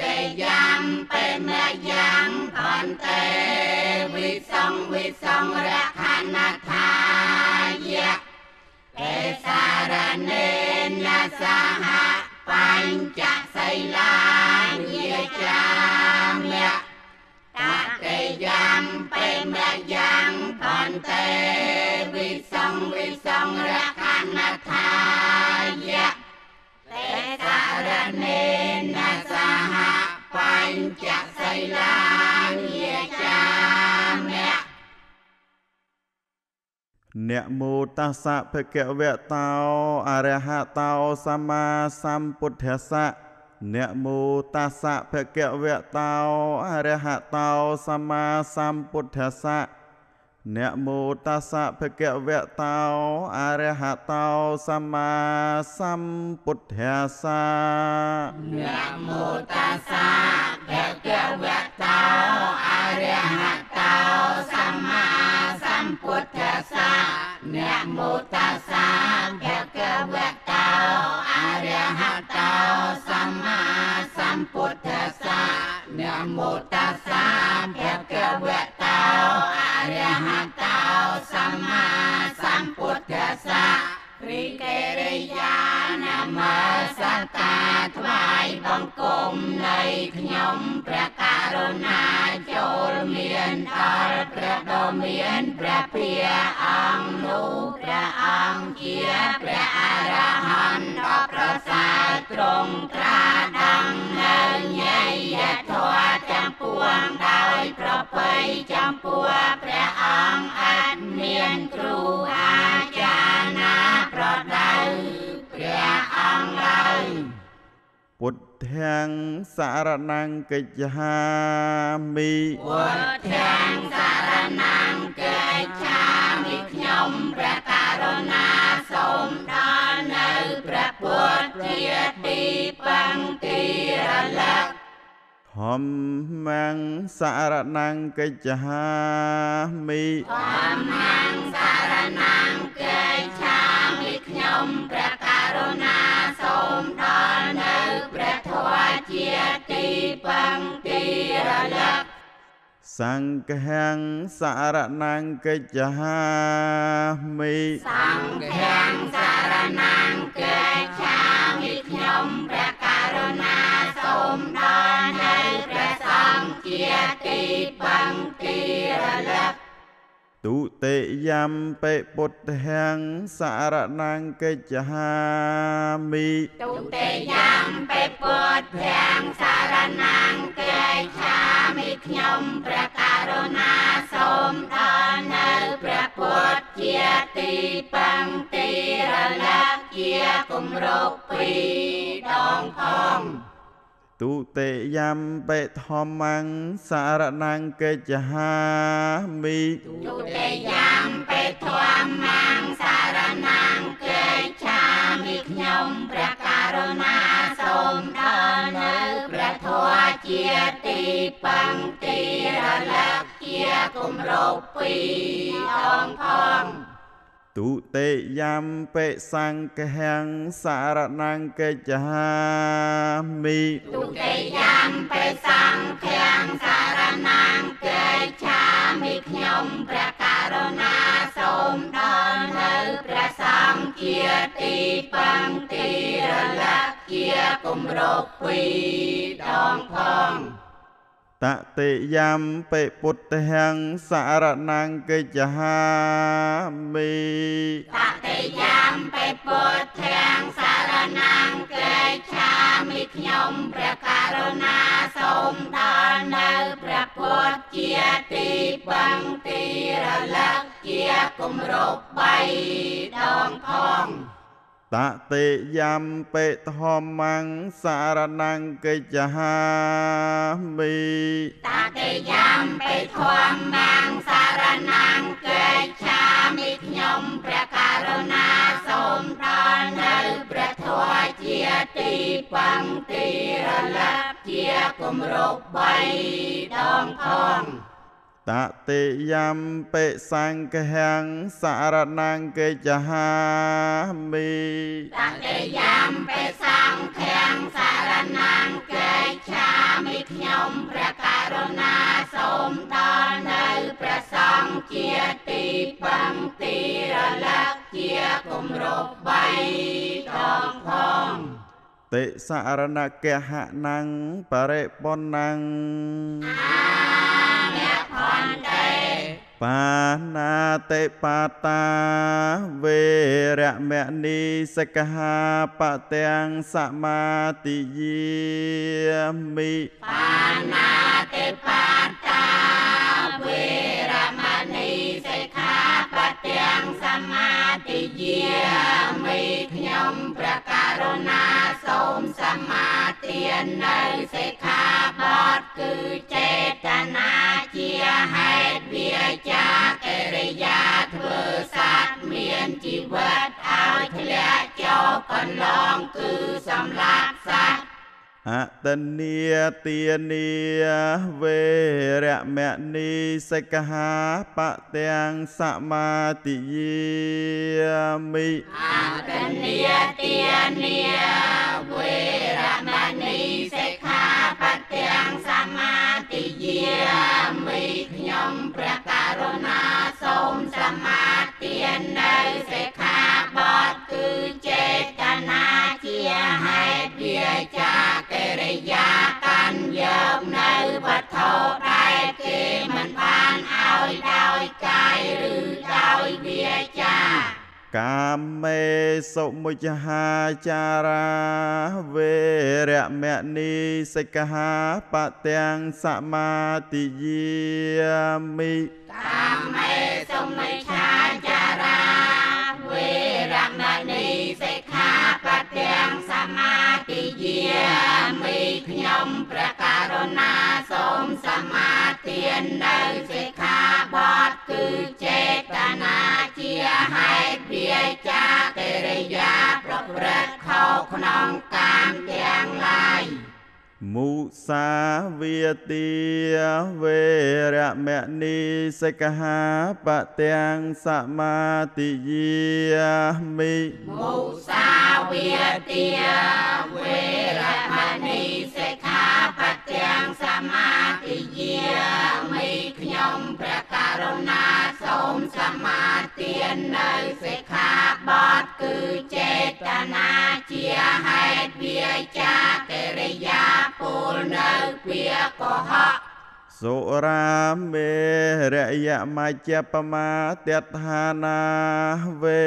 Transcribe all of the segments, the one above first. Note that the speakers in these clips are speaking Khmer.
ទេយ៉ាងពេលមេយ៉ាងផន្តេវិសងវិសងរខណថាយៈពេសារណេនសហបញ្ចសីលាយាចាមៈតតេយ៉ាងពេលមេយ៉ាងផន្តេវិសងវិសងរខណថាយៈ សារណេនសហបញ្ចសីលាញាចាមៈនមោតស្សៈភគវៈតោអរហតោសម្មាសម្ពុទ្ធស្សៈនមោតស្សៈភគវៈតោអរហតោសម្មាសម្ពុទ្ធស្សៈ นะโมตัสสะภะคะวะโตอะระหะโตสัมมาสัมพุทธัสสะ นะโมตัสสะภะคะวะโตอะระหะโตสัมมาสัมพุทธัสสะนะโมตัสสะภะคะวะโตอะระหะโตสัมมาสัมพุทธัสสะนะโมตัสสะภะคะวะ រិហតោសម្មាសម្ពុទ្ធសារីកេរិយានមសត្តាថ្វាយបង្គំនៃខ្ញុំព្រះករុណាចូលមានដល់ព្រះដ៏មានព្រះភាអង្គនោះព្រះអង្គជាព្រះអរហន្តដ៏ប្រសើរទ្រង់ត្រាដ ងពួងដោយប្រពៃចំពោះព្រះអង្គអត់មានគ្រូអាចារ្យណាប្រដៅព្រះអង្គឡើយពុទ្ធាំសារណង្កិច្ឆាមិពុទ្ធាំសារណង្កិច្ឆាមិខ្ញុំព្រះករុណាសូមដល់នៅព្រះពុទ្ធជាទីពឹងទីរលឹក ធម្មំសារណង្កិច្ឆាមិធម្មំសារណង្កិច្ឆាមិខ្ញុំព្រះករុណាសូមដល់នៅព្រះធម៌ជាទីពឹងទីរលឹកសង្ឃំសារណង្កិច្ឆាមិសង្ឃាំសារណង្កិច្ឆាមិខ្ញុំព្រះករុណា ឃជាទីពឹងទីរលឹកទុតិយំបិពុទ្ធាំសារណង្កិច្ឆាមិទុតិយ៉ាងបេពុទ្ធទាំងសារណង្កិច្ឆាមិខ្ញុំព្រះករុណាសូមដល់នៅព្រះពុទ្ធជាទីពឹងទីរលឹកជាគម្រប់ពីរដងផង ទុតិយំបិធម្មំសារណង្កិច្ឆាមិទុតិយ៉ាងបេធម្មងសារណង្កិច្ឆាមិខ្ញុំព្រះករុណាសូមដល់នៅព្រះធម៌ជាទីពឹងទីរលឹកជាគម្រប់ពីរដងផង ទុតិយំបិសង្ឃំសារណង្កិច្ឆាមិទុតិយ៉ាងបេសង្ឃាំសារណង្កិច្ឆាមិខ្ញុំព្រះករុណាសូមដល់នៅព្រះសង្ឃជាទីពឹងទីរលឹកជាគម្រប់ពីរដងផង តតិយំបិពុទ្ធាំសារណង្កិច្ឆាមិតតិយ៉ាងបេពុទ្ធាំសារណង្កិច្ឆាមិខ្ញុំព្រះករុណាសូមដល់នៅព្រះពុទ្ធជាទីពឹងទីរលឹកជាគម្រប់បីដងផង តតិយំបិធម្មំសារណង្កិច្ឆាមិតតិយ៉ាងបេធម្មងសារណង្កិច្ឆាមិខ្ញុំព្រះករុណាសូមដល់នៅព្រះធម៌ជាទីពឹងទីរលឹកជាគម្រប់បីដងផង តតិយំបិសង្ឃំសារណង្កិច្ឆាមិតតិយ៉ាងបេសង្ឃាំសារណង្កិច្ឆាមិខ្ញុំព្រះករុណាសូមដល់នៅព្រះសង្ឃជាទីពឹងទីរលឹកជាគម្រប់បីតងផងតិសរណកហណੰបរិបុណੰអាអ្នកផនតេបាណាតិបាតាវេរមនីសកហាបទាំងសមាទិយាមិបាណាតិបាតាវេរមណីសិក្ខាបទាំងសមាទិយាមិខ្ញុំព្រះករុណាសូមសមាទាននៅសិក្ខាបទគឺ សត្វមានជីវិតឲ្យធ្លាក់ចូលកន្លងគឺសម្លាប់សត្វអតនីទានីវេរមនីសកហាបទាំងសមាទិយាមិអតនីទានាវេរមណីសិក្ខាបទាំងសមាទិយា មិខ្ញុំព្រះករុណាសូមសមាទាននៅសិក្ខាបទគឺចេតនាជាហេតុវាចាកិរិយាកាន់យកនៅវត្ថុដែលគេមិនបានឲ្យដោយកាយឬដោយវាចាកាមេសុមុចហាចារាវេ រមនីសិក្ខាបទាំងសមាទិយាមិកាមេសុមិច្ឆាចារាវេរមណីសិក្ខាបទាំងសមាទិយាមិខ្ញុំព្រះករុណាសូមសមាទាននៅសិក្ខាបទ គឺចេតនាជាហេតុវាចាកិរិយាប្រព្រឹត្តខុសក្នុងកាមទាំងឡាយមុសាវាទាវេរមនីសិក្ខាបទាំងសមាទិយាមិមុសាវាទាវេរមណីសិក្ខាបទាំង សមាទិយាមិខ្ញុំព្រះករុណាសូមសមាទាននៅសិក្ខាបទគឺចេតនាជាហេតុវាចាកិរិយាពលនៅពាកុហក សុរាមេរយមជ្ជបមាទតហានាវេ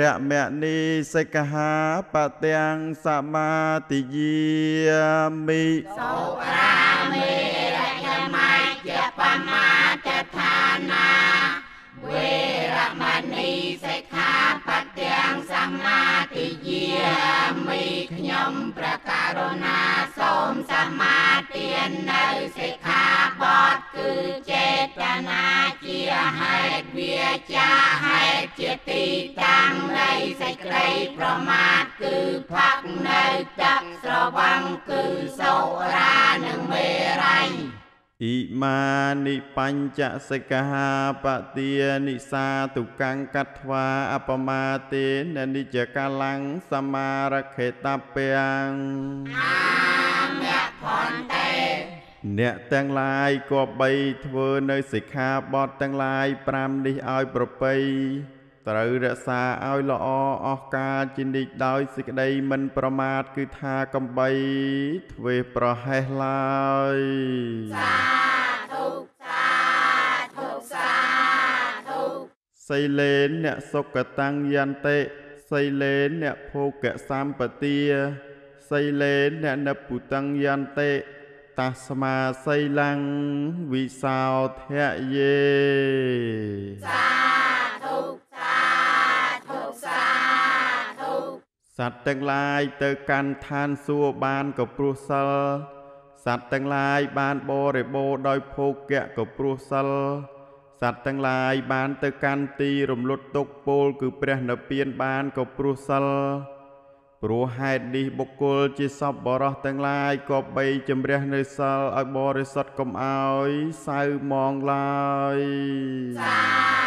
រមនីសិក្ខាបទាំងសមាទិយាមិសុរាមេ វាចាហេតុជាទីតាំងនៃសេចក្តីប្រមាទគឺផឹកនៅទឹកស្រវឹងគឺសូរានិងមេរ័យអ៊ីមានិបញ្ចសិក្ខាបទានិសាទុកੰកត្វាអបមាទេននិច្ចកាលੰសមារខេតពាំងអាមៈផនតេ អ្នកទាំងឡាយក៏បីធ្វើនៅសិក្ខាបទទាំងឡាយ5នេះឲ្យប្រពៃត្រូវរក្សាឲ្យល្អអស់កាលជានិច្ចដោយសេចក្តីមិនប្រមាទគឺថាកំបីធ្វើប្រហែសឡើយសាធុសាធុសាធុសីលេនអ្នកសុគតាំងយន្តិសីលេនអ្នកភោគសម្បទាសីលេនអ្នកនពុតੰយន្តិ តាស្មាសីលੰវិសោធយេសាធុសាធុសាធុសត្វទាំងឡាយទៅកាន់ឋានសួគ៌បានក៏ព្រោះសិលសត្វទាំងឡាយបានបរិបូរណ៍ដោយភោគៈក៏ព្រោះសិលសត្វទាំងឡាយបានទៅកាន់ទីរំលត់ទុកពោលគឺព្រះនិព្វានបានក៏ព្រោះសិល ព្រោះហេតុនេះបុគ្គលជាសពបរោះទាំងឡាយក៏បីជំរះនៅសិលឲ្យបរិសុទ្ធកុំឲ្យសៅមងឡើយសា